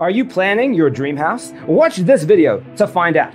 Are you planning your dream house? Watch this video to find out.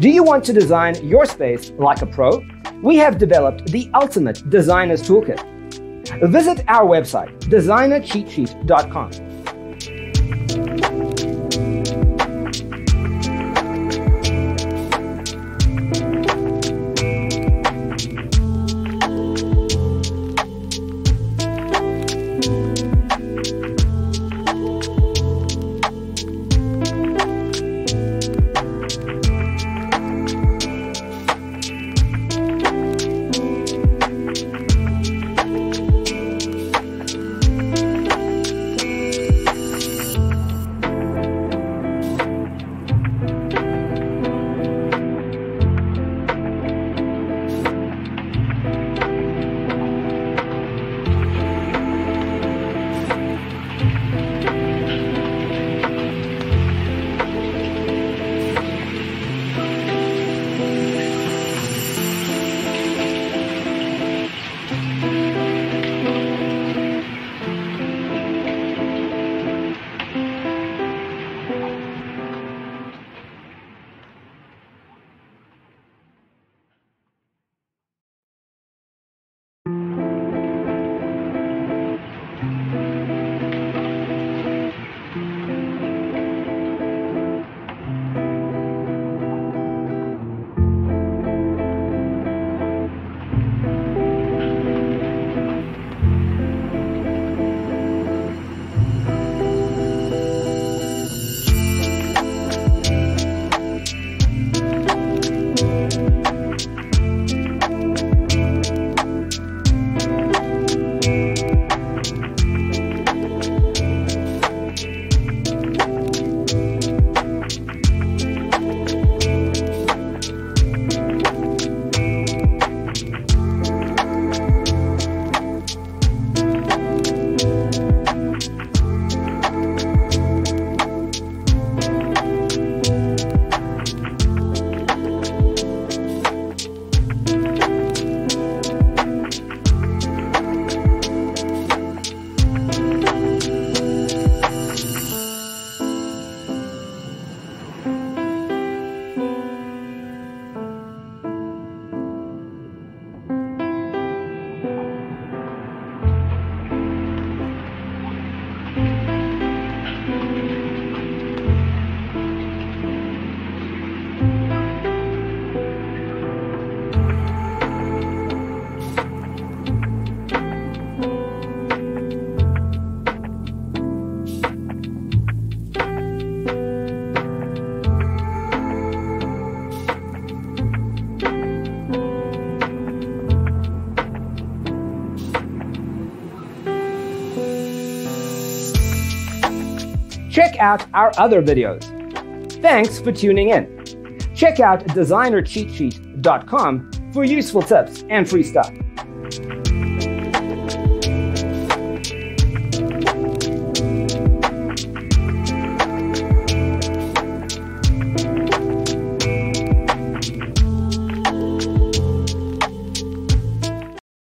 Do you want to design your space like a pro? We have developed the ultimate designer's toolkit. Visit our website, designercheatsheet.com. check out our other videos. Thanks for tuning in. Check out designercheatsheet.com for useful tips and free stuff.